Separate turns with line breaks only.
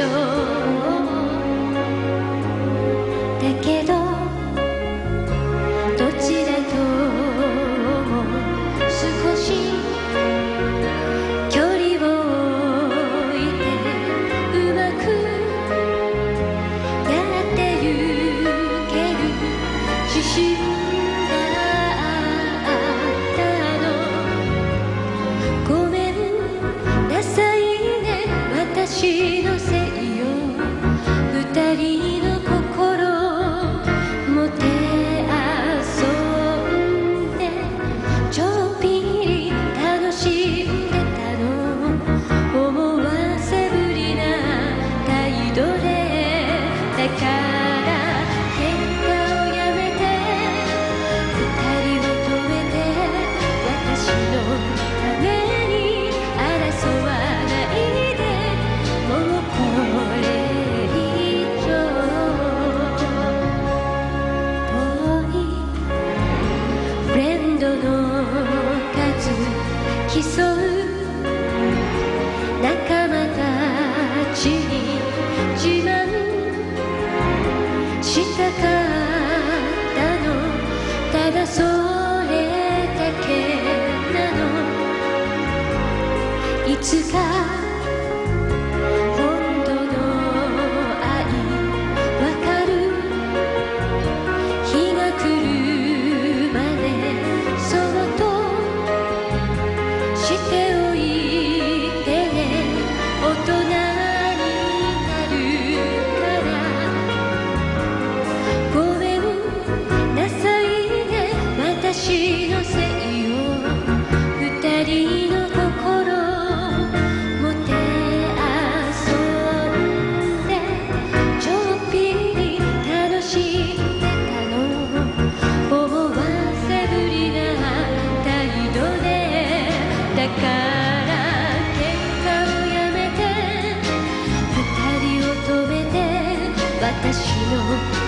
do. 只看だから喧嘩をやめて二人を止めて私の